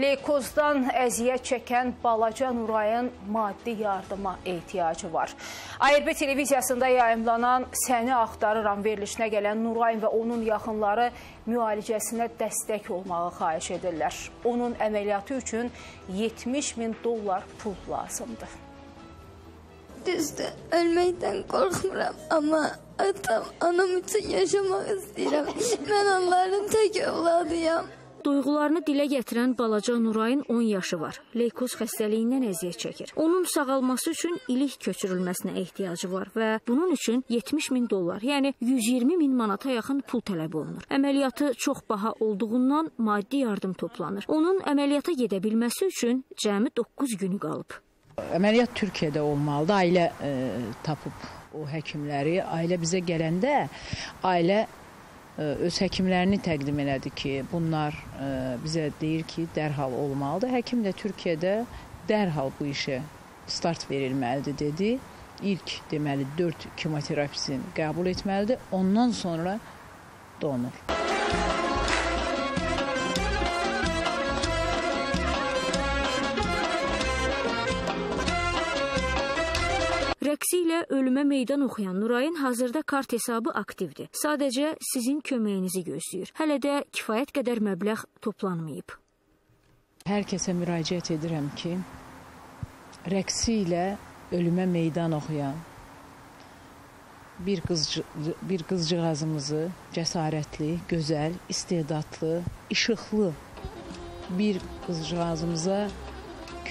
Leykozdan əziyyət çəkən balaca Nurayın maddi yardıma ehtiyacı var. ARB televiziyasında yayımlanan Səni axtarıram verilişinə gələn Nurayın və onun yaxınları müalicəsinə dəstək olmağı xahiş edirlər. Onun əməliyyatı üçün 70 min dollar pul lazımdır. Düzdür, ölməkdən qorxmuram, amma atam, anam üçün yaşamaq istəyirəm. Mən onların tək övladıyam. Duyğularını dilə gətirən balaca Nurayın 10 yaşı var. Leykoz xəstəliyindən əziyyət çəkir. Onun sağalması üçün ilik köçürülməsinə ehtiyacı var və bunun üçün 70 min dollar, yəni 120 min manata yaxın pul tələb olunur. Əməliyyatı çox baha olduğundan maddi yardım toplanır. Onun əməliyyata gedə bilməsi üçün cəmi 9 günü qalıb. Əməliyyat Türkiyədə olmalıdır. Ailə e, tapıb o həkimləri. Ailə bizə gələndə ailə öz həkimlərini təqdim elədi ki, bunlar bizə deyir ki, dərhal olmalıdır. Həkim də Türkiyədə dərhal bu işə start verilməlidir dedi. İlk deməli 4 kemoterapisini qəbul etməlidir. Ondan sonra donor. Rəqsi ilə ölümə meydan oxuyan Nurayın hazırda kart hesabı aktivdir. Sadəcə sizin köməyinizi gözləyir. Hələ də kifayət qədər məbləğ toplanmayıb. Hər kəsə müraciət edirəm ki, rəqsi ilə ölümə meydan oxuyan bir qız bir qızcığazımızı cəsarətli, gözəl, istedadlı, işıqlı bir qızcığazımıza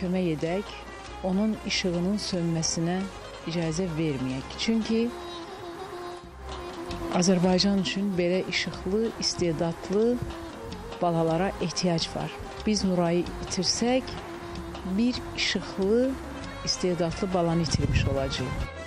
kömək edək, onun işığının sönməsinə icazə verməyək. Çünki Azərbaycan üçün belə işıqlı, istedadlı balalara ehtiyac var. Biz Nurayı itirsək, bir işıqlı, istedadlı balanı itirmiş olacağıq.